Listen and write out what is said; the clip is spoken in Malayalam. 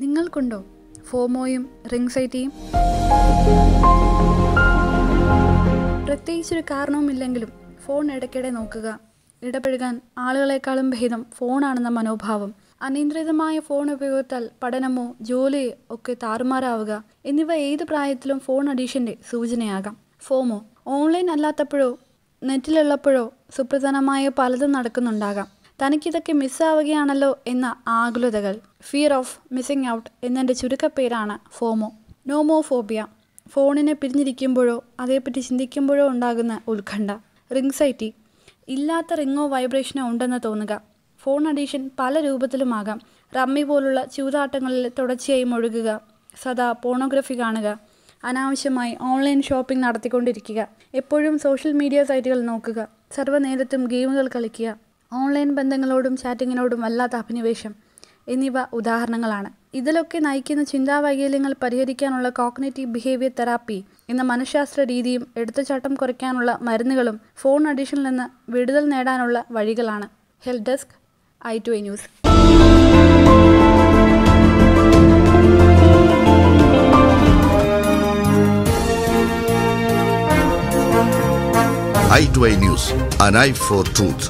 നിങ്ങൾക്കുണ്ടോ ഫോമോയും റിങ്സൈറ്റിയും പ്രത്യേകിച്ചൊരു കാരണവുമില്ലെങ്കിലും ഫോൺ ഇടയ്ക്കിടെ നോക്കുക. ഇടപഴകാൻ ആളുകളെക്കാളും ഭേദം ഫോണാണെന്ന മനോഭാവം. അനിയന്ത്രിതമായ ഫോൺ ഉപയോഗത്താൽ പഠനമോ ജോലിയോ ഒക്കെ താറുമാറാവുക. എന്നിവ ഏത് പ്രായത്തിലും ഫോൺ അഡീഷന്റെ സൂചനയാകാം. ഫോമോ ഓൺലൈൻ അല്ലാത്തപ്പോഴോ നെറ്റിലുള്ളപ്പോഴോ സുപ്രധാനമായ പലതും നടക്കുന്നുണ്ടാകാം. തനിക്കിതൊക്കെ മിസ്സാവുകയാണല്ലോ എന്ന ആകുലതകൾ. ഫിയർ ഓഫ് മിസ്സിംഗ് ഔട്ട് എന്നതിന്റെ ചുരുക്കപ്പേരാണ് ഫോമോ. നോമോഫോബിയ. ഫോണിനെ പിരിഞ്ഞിരിക്കുമ്പോഴോ അതേപ്പറ്റി ചിന്തിക്കുമ്പോഴോ ഉണ്ടാകുന്ന ഉത്കണ്ഠ. റിങ്സൈറ്റി ഇല്ലാത്ത റിങ്ങോ വൈബ്രേഷനോ ഉണ്ടെന്ന് തോന്നുക. ഫോൺ അഡീഷൻ പല രൂപത്തിലുമാകാം. റമ്മി പോലുള്ള ചൂതാട്ടങ്ങളിൽ തുടർച്ചയായി മുഴുകുക. സദാ പോണോഗ്രഫി കാണുക. അനാവശ്യമായി ഓൺലൈൻ ഷോപ്പിംഗ് നടത്തിക്കൊണ്ടിരിക്കുക. എപ്പോഴും സോഷ്യൽ മീഡിയ സൈറ്റുകൾ നോക്കുക. സർവനേരത്തും ഗെയിമുകൾ കളിക്കുക. ഓൺലൈൻ ബന്ധങ്ങളോടും ചാറ്റിങ്ങിനോടും വല്ലാത്ത അഭിനിവേശം എന്നിവ ഉദാഹരണങ്ങളാണ്. ഇതിലൊക്കെ നയിക്കുന്ന ചിന്താവൈകല്യങ്ങൾ പരിഹരിക്കാനുള്ള കോഗ്നേറ്റീവ് ബിഹേവിയർ തെറാപ്പി എന്ന മനഃശാസ്ത്ര രീതിയും എടുത്തുചാട്ടം കുറയ്ക്കാനുള്ള മരുന്നുകളും ഫോൺ അഡീഷനിൽ നിന്ന് വിടുതൽ നേടാനുള്ള വഴികളാണ്. Health desk I two I news. i2i News, an eye for truth.